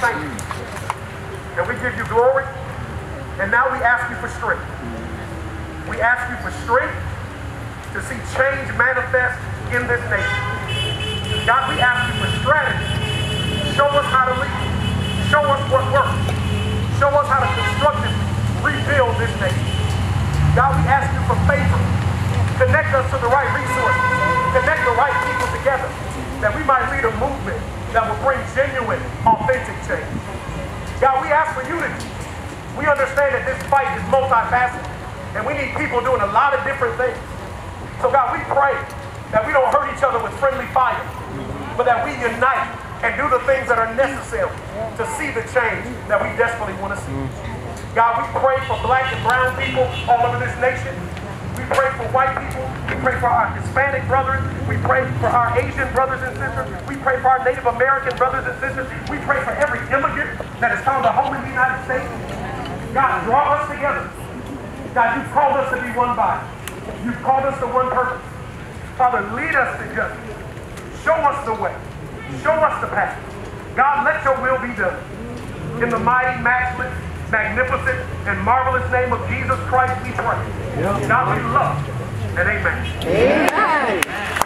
thank you. And we give you glory. And now we ask you for strength. We ask you for strength to see change manifest in this nation. God, we ask you for strategy. Show us how to lead. Show us what works. Show us how to constructively rebuild this nation. God, we ask you for favor. Connect us to the right resources. Connect the right people together that we might lead a movement that will bring genuine, authentic change. God, we ask for unity. We understand that this fight is multifaceted and we need people doing a lot of different things. So God, we pray that we don't hurt each other with friendly fire, but that we unite and do the things that are necessary to see the change that we desperately want to see. God, we pray for black and brown people all over this nation. We pray for white people. We pray for our Hispanic brothers. We pray for our Asian brothers and sisters. We pray for our Native American brothers and sisters. We pray for every immigrant that has found a home in the United States. God, draw us together. God, you've called us to be one body. You've called us to one purpose. Father, lead us to justice. Show us the way. Show us the path. God, let your will be done. In the mighty, matchless, magnificent, and marvelous name of Jesus Christ, we pray. God, we love and amen. Amen.